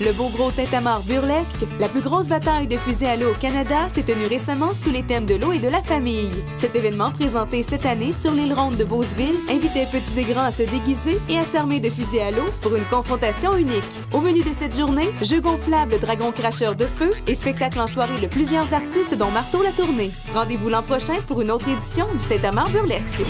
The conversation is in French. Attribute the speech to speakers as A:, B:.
A: Le beau gros Tintamarre burlesque, la plus grosse bataille de fusées à l'eau au Canada, s'est tenue récemment sous les thèmes de l'eau et de la famille. Cet événement présenté cette année sur l'île ronde de Beauceville invitait petits et grands à se déguiser et à s'armer de fusées à l'eau pour une confrontation unique. Au menu de cette journée, jeux gonflables, dragons cracheurs de feu et spectacle en soirée de plusieurs artistes dont Marteau la tournée. Rendez-vous l'an prochain pour une autre édition du Tintamarre burlesque.